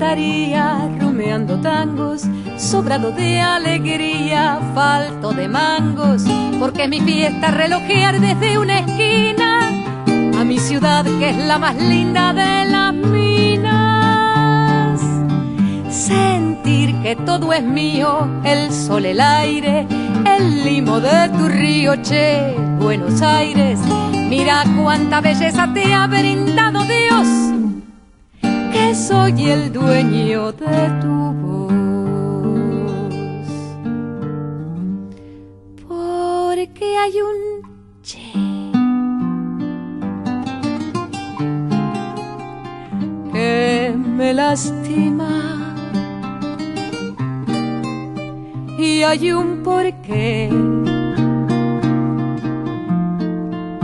estaría rumeando tangos, sobrado de alegría, falto de mangos, porque mi fiesta relojear desde una esquina a mi ciudad que es la más linda de las minas. Sentir que todo es mío, el sol, el aire, el limo de tu río, che, Buenos Aires. Mira cuánta belleza te ha brindado soy el dueño de tu voz. Porque hay un che. Que me lastima. Y hay un porqué.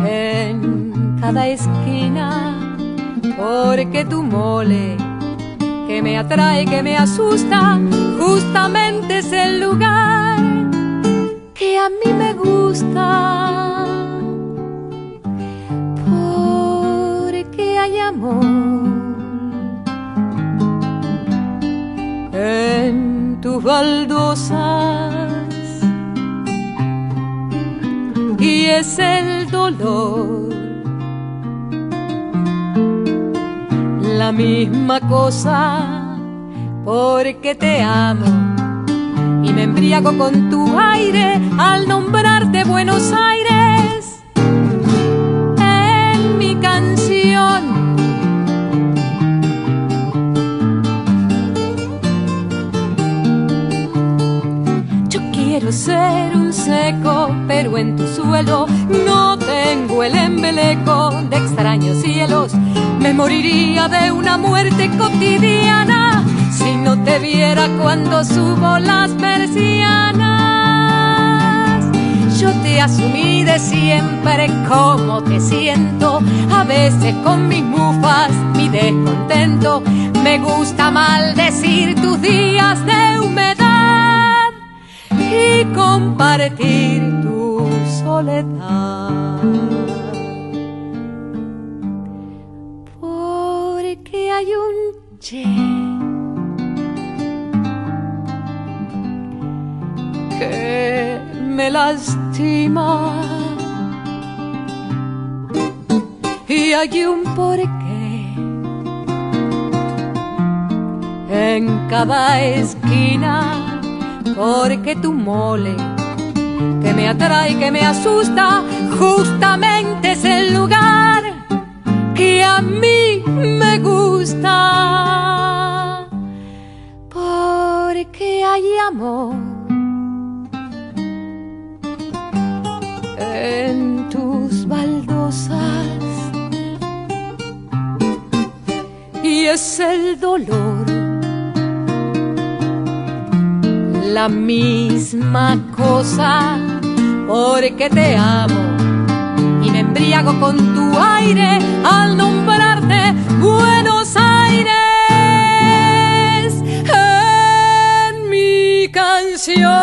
En cada esquina porque tu mole que me atrae, que me asusta, justamente es el lugar que a mí me gusta. Porque hay amor en tus baldosas y es el dolor la misma cosa porque te amo y me embriago con tu aire al nombrarte Buenos Aires en mi canción. Yo quiero ser un seco, pero en tu suelo no tengo el embeleco de extraños cielos. Me moriría de una muerte cotidiana si no te viera cuando subo las persianas. Yo te asumí de siempre como te siento, a veces con mis mufas, mi descontento. Me gusta maldecir tus días de humedad y compartir tu soledad. Porque hay un che que me lastima y hay un porqué en cada esquina porque tu mole que me atrae, que me asusta, justamente es el lugar que a mí me gusta. Porque hay amor en tus baldosas y es el dolor la misma cosa porque te amo y me embriago con tu aire al nombrarte Buenos Aires en mi canción.